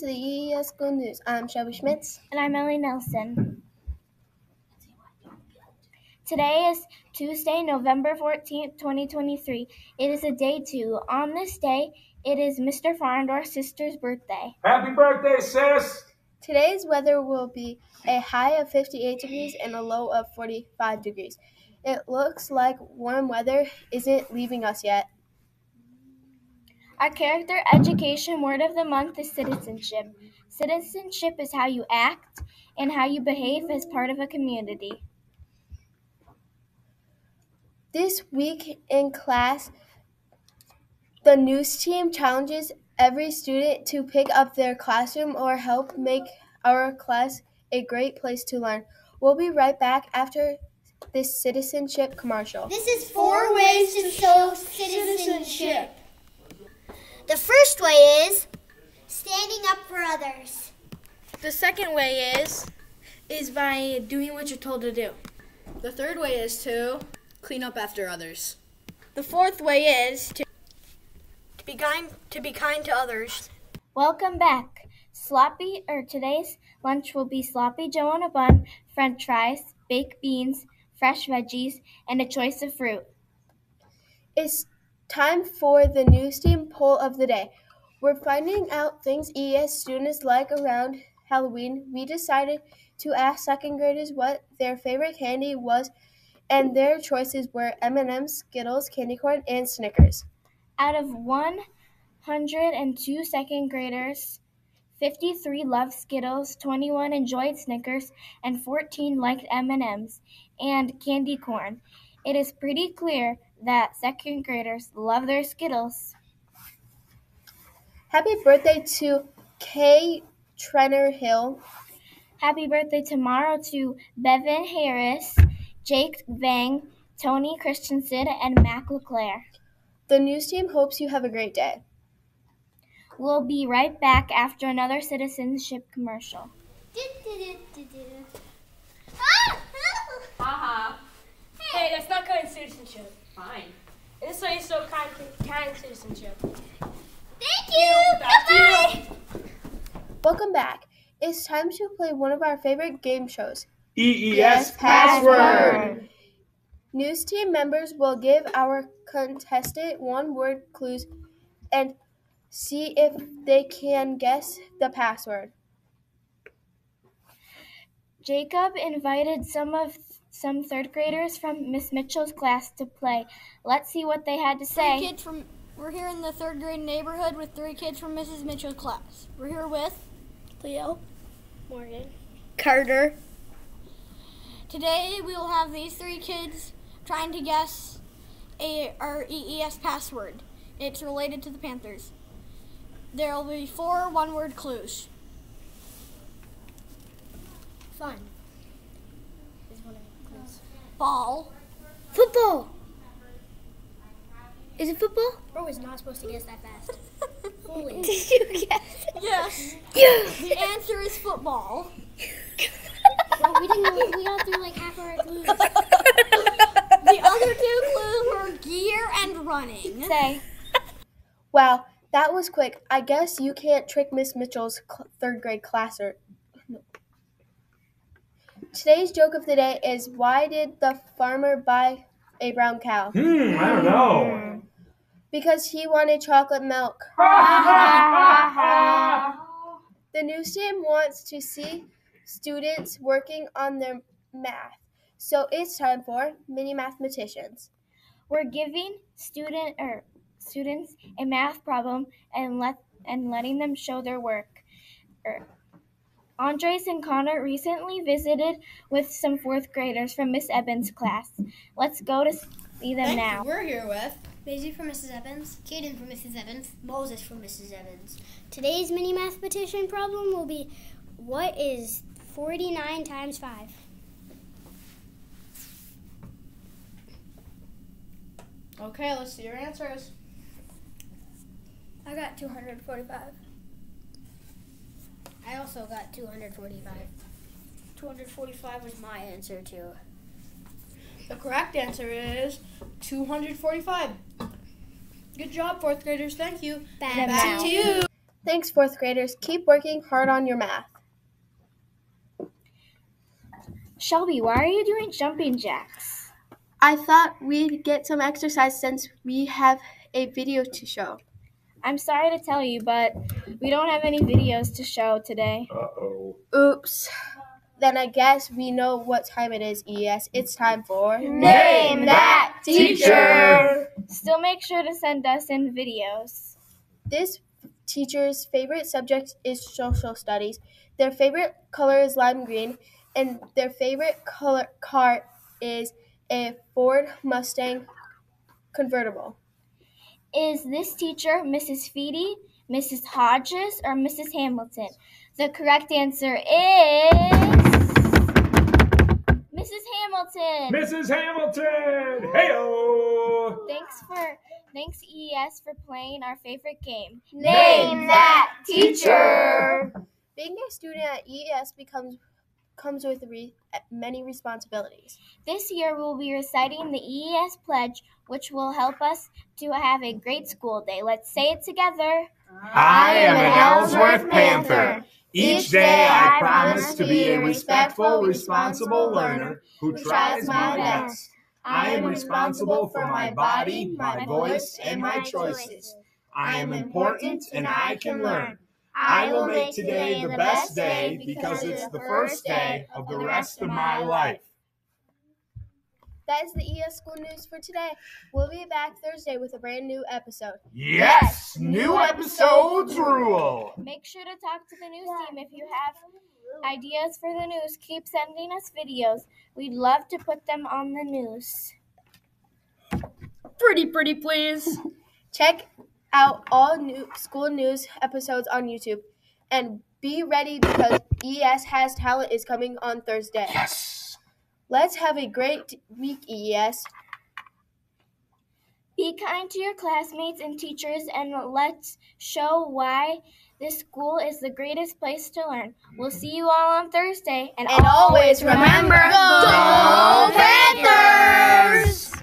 to the EES School News. I'm Shelby Schmitz. And I'm Ellie Nelson. Today is Tuesday, November 14th, 2023. It is a day two. On this day, it is Mr. Farndorf's sister's birthday. Happy birthday, sis! Today's weather will be a high of 58 degrees and a low of 45 degrees. It looks like warm weather isn't leaving us yet. Our character education word of the month is citizenship. Citizenship is how you act and how you behave as part of a community. This week in class, the news team challenges every student to pick up their classroom or help make our class a great place to learn. We'll be right back after this citizenship commercial. This is four ways to show citizenship. The first way is standing up for others. The second way is is by doing what you're told to do. The third way is to clean up after others. The fourth way is to, to be kind to be kind to others. Welcome back. Sloppy or today's lunch will be sloppy joe on a bun, french fries, baked beans, fresh veggies, and a choice of fruit. It's time for the new STEAM poll of the day. We're finding out things ES students like around Halloween. We decided to ask second graders what their favorite candy was, and their choices were M&M's, Skittles, candy corn, and Snickers. Out of 102 second graders, 53 loved Skittles, 21 enjoyed Snickers, and 14 liked M&Ms and candy corn. It is pretty clear that second graders love their Skittles. Happy birthday to Kay Trenner Hill. Happy birthday tomorrow to Bevan Harris, Jake Vang, Tony Christensen, and Mac LeClaire. The news team hopes you have a great day. We'll be right back after another citizenship commercial. Ah, ah. Haha. Hey, that's not kind citizenship. Fine. And this way is so kind, kind citizenship. Thank you. Back to Bye-bye. you. Welcome back. It's time to play one of our favorite game shows. EES Yes, password. password. News team members will give our contestant one word clues and see if they can guess the password. Jacob invited some of some third graders from Miss Mitchell's class to play. Let's see what they had to say. Three say. kids from we're here in the third grade neighborhood with three kids from Mrs. Mitchell's class. We're here with Leo. Morgan. Carter. today we will have these three kids trying to guess a our EES password. It's related to the Panthers. There will be four one-word clues. Fun. Ball, Football. Is it football? Bro is not supposed to guess that fast. Holy. Did you guess? yes. Yeah. The answer is football. Bro, we didn't. We got through like half our clues. The other two clues were gear and running. Say. Wow, that was quick. I guess you can't trick Miss Mitchell's cl- third grade class. Or... No. Today's joke of the day is why did the farmer buy a brown cow? Hmm, I don't know. Because he wanted chocolate milk. The news team wants to see students working on their math. So it's time for mini mathematicians. We're giving student or students a math problem and let and letting them show their work. Er, Andres and Connor recently visited with some fourth graders from Miss Evans' class. Let's go to see them now. We're here with Maisie from Mrs. Evans. Caden from Mrs. Evans. Moses from Mrs. Evans. Today's mini mathematician problem will be what is 49 times 5? Okay, let's see your answers. I got 245. I also got 245. 245 was my answer too. The correct answer is 245. Good job, fourth graders. Thank you. Back Back to you. Thanks, fourth graders. Keep working hard on your math. Shelby, why are you doing jumping jacks? I thought we'd get some exercise since we have a video to show. I'm sorry to tell you, but we don't have any videos to show today. Uh-oh. Oops. Then I guess we know what time it is, ES. It's time for Name That Teacher! Still make sure to send us in videos. This teacher's favorite subject is social studies. Their favorite color is lime green, and their favorite color car is a Ford Mustang convertible. Is this teacher Mrs. Feedy, Mrs. Hodges, or Mrs. Hamilton? The correct answer is Mrs. Hamilton. Mrs. Hamilton! Heyo! Thanks for thanks ES for playing our favorite game. Name that teacher. Being a student at ES becomes comes with re- eh, many responsibilities. This year we'll be reciting the EES pledge, which will help us to have a great school day. Let's say it together. I am an Ellsworth Panther. Each day I promise to be a respectful, responsible learner who tries my best. I am responsible for my body, my voice, and my choices. I am important and I can learn. I will make today the best day because it's the first day of the rest of my life. That is the ES School News for today. We'll be back Thursday with a brand new episode. Yes, new episodes rule. Make sure to talk to the news team if you have ideas for the news. Keep sending us videos. We'd love to put them on the news. Pretty, pretty, please. Check out all new school news episodes on YouTube and be ready because ES Has Talent is coming on Thursday. Yes. Let's have a great week, ES. Be kind to your classmates and teachers and let's show why this school is the greatest place to learn. We'll see you all on Thursday. And, And always remember, Go Panthers! Panthers!